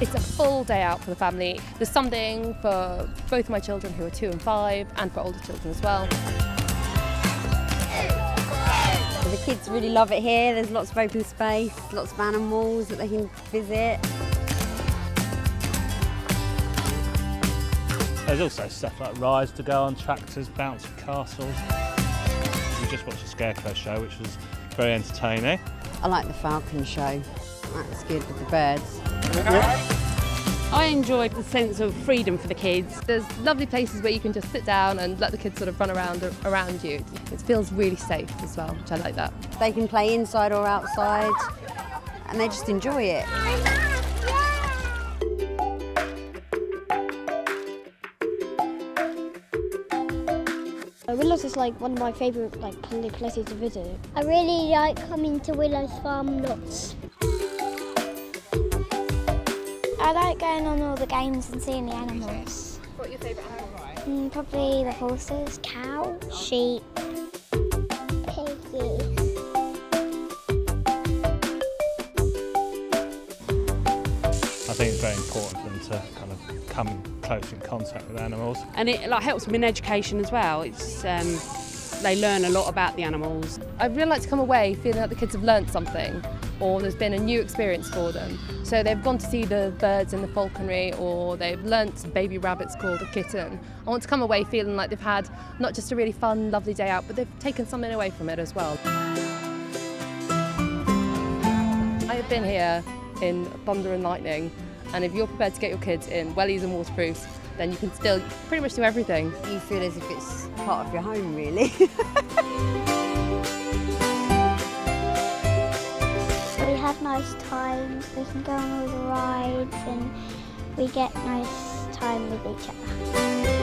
It's a full day out for the family. There's something for both my children who are two and five and for older children as well. The kids really love it here. There's lots of open space, lots of animals that they can visit. There's also stuff like rides to go on, tractors, bouncy castles. We just watched the Scarecrow show, which was very entertaining. I like the falcon show. That's good with the birds. I enjoyed the sense of freedom for the kids. There's lovely places where you can just sit down and let the kids sort of run around around you. It feels really safe as well, which I like that. They can play inside or outside and they just enjoy it. Uh, Willows is like one of my favourite like places to visit. I really like coming to Willows Farm lots. I like going on all the games and seeing the animals. What are your favourite animals? Mm, probably the horses, cow, sheep. I think it's very important for them to kind of come close in contact with animals. And it like helps them in education as well. It's um, they learn a lot about the animals. I'd really like to come away feeling like the kids have learnt something or there's been a new experience for them. So they've gone to see the birds in the falconry or they've learnt baby rabbits called a kitten. I want to come away feeling like they've had not just a really fun, lovely day out, but they've taken something away from it as well. I have been here in thunder and lightning and if you're prepared to get your kids in wellies and waterproofs, then you can still pretty much do everything. You feel as if it's part of your home, really. have nice times, we can go on all the rides and we get nice time with each other.